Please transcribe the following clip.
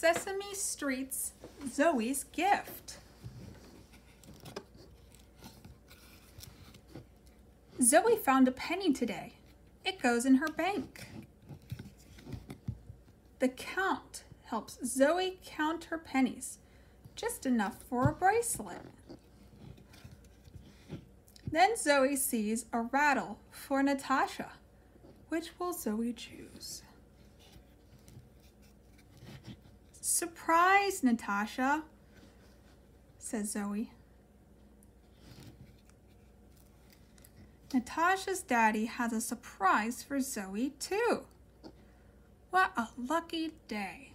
Sesame Street's Zoe's gift. Zoe found a penny today. It goes in her bank. The count helps Zoe count her pennies, just enough for a bracelet. Then Zoe sees a rattle for Natasha. Which will Zoe choose? Surprise, Natasha, says Zoe. Natasha's daddy has a surprise for Zoe, too. What a lucky day.